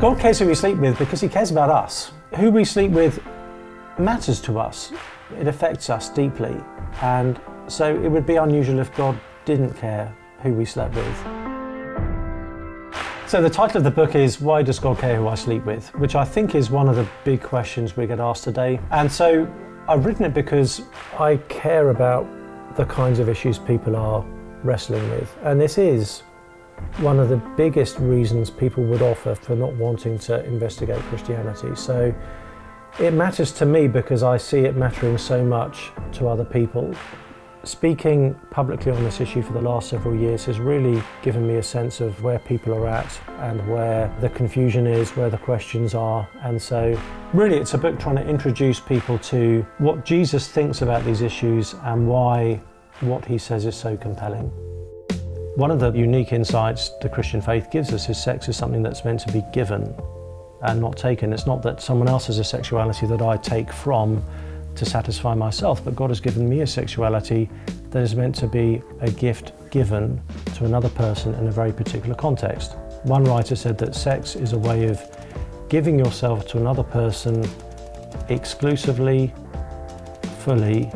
God cares who we sleep with because He cares about us. Who we sleep with matters to us, it affects us deeply, and so it would be unusual if God didn't care who we slept with. So, the title of the book is Why Does God Care Who I Sleep With? which I think is one of the big questions we get asked today. And so, I've written it because I care about the kinds of issues people are wrestling with. And this is one of the biggest reasons people would offer for not wanting to investigate Christianity. So it matters to me because I see it mattering so much to other people. Speaking publicly on this issue for the last several years has really given me a sense of where people are at and where the confusion is, where the questions are. And so, really, it's a book trying to introduce people to what Jesus thinks about these issues and why what he says is so compelling. One of the unique insights the Christian faith gives us is sex is something that's meant to be given and not taken. It's not that someone else has a sexuality that I take from to satisfy myself, but God has given me a sexuality that is meant to be a gift given to another person in a very particular context. One writer said that sex is a way of giving yourself to another person exclusively, fully,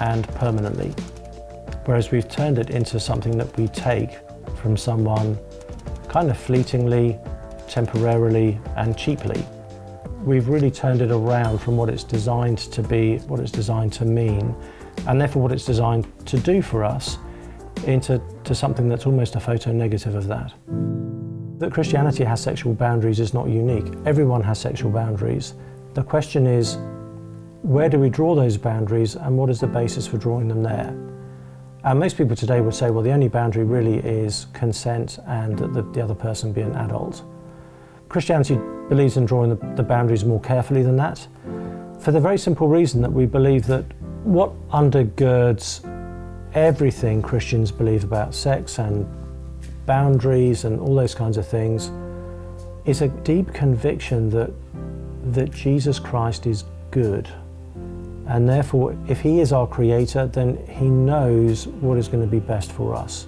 and permanently whereas we've turned it into something that we take from someone kind of fleetingly, temporarily, and cheaply. We've really turned it around from what it's designed to be, what it's designed to mean, and therefore what it's designed to do for us into to something that's almost a photo negative of that. That Christianity has sexual boundaries is not unique. Everyone has sexual boundaries. The question is, where do we draw those boundaries and what is the basis for drawing them there? And most people today would say, well, the only boundary really is consent and that the, the other person be an adult. Christianity believes in drawing the, the boundaries more carefully than that, for the very simple reason that we believe that what undergirds everything Christians believe about sex and boundaries and all those kinds of things is a deep conviction that, that Jesus Christ is good and therefore, if He is our Creator, then He knows what is going to be best for us.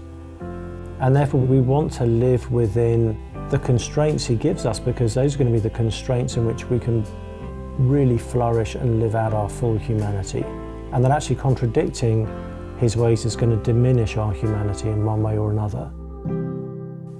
And therefore, we want to live within the constraints He gives us because those are going to be the constraints in which we can really flourish and live out our full humanity. And that actually contradicting His ways is going to diminish our humanity in one way or another.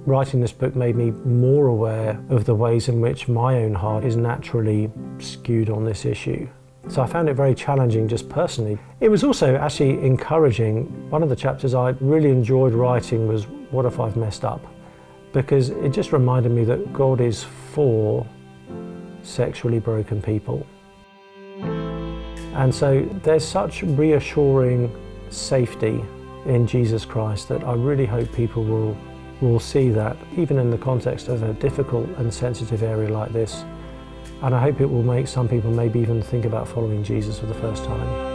Writing this book made me more aware of the ways in which my own heart is naturally skewed on this issue. So I found it very challenging just personally. It was also actually encouraging. One of the chapters I really enjoyed writing was What If I've Messed Up? Because it just reminded me that God is for sexually broken people. And so there's such reassuring safety in Jesus Christ that I really hope people will, will see that, even in the context of a difficult and sensitive area like this, and I hope it will make some people maybe even think about following Jesus for the first time.